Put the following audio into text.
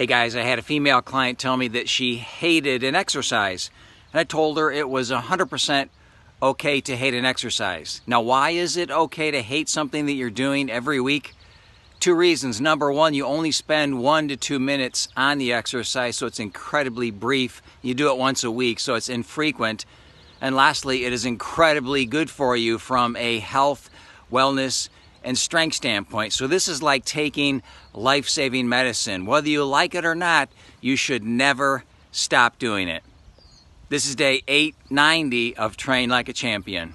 Hey guys, I had a female client tell me that she hated an exercise. And I told her it was 100% okay to hate an exercise. Now, why is it okay to hate something that you're doing every week? Two reasons. Number one, you only spend one to two minutes on the exercise, so it's incredibly brief. You do it once a week, so it's infrequent. And lastly, it is incredibly good for you from a health, wellness, and strength standpoint. So this is like taking life-saving medicine. Whether you like it or not, you should never stop doing it. This is day 890 of Train Like a Champion.